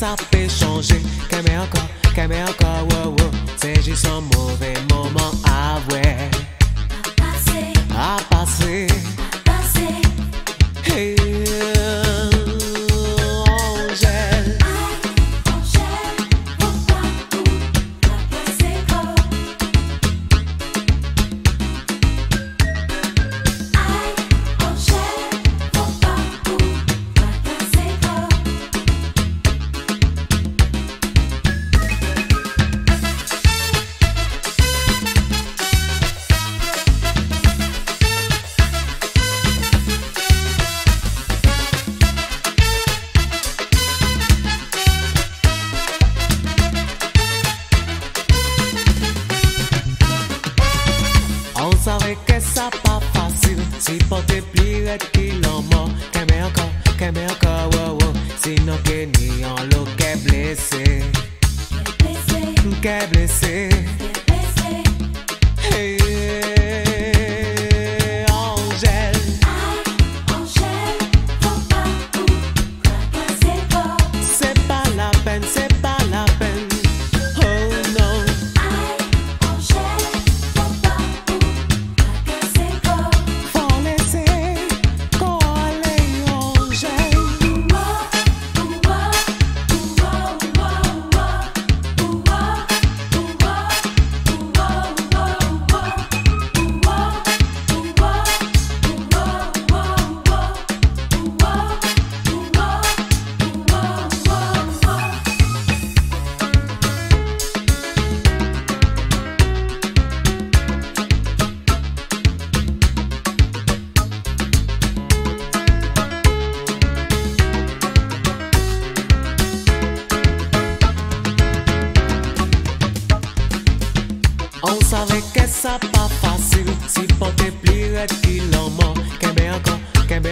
ça peut changer. Camé encore, camé encore, wow, wow. C'est juste un mauvais moment à ouais. À passer. À passer. Mwen ke sa pa fasil Si pote pli red kilon mo Keme anka, keme anka, wow wow. Sinon que ni an lo ke blese. Ke blese. Ça pas facile. Si mort Qu'elle met encore, qu'elle